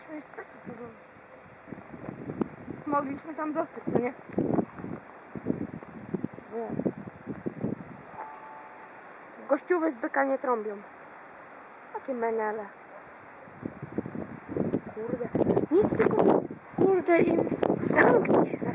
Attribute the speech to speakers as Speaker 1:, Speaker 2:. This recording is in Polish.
Speaker 1: mogliśmy już stać porządku. Mogliśmy tam zostać, co nie? Nie. Gościuwy z byka nie trąbią. Takie menele. Kurde. Nic tylko... Kurde im... Zamknij się. Tak?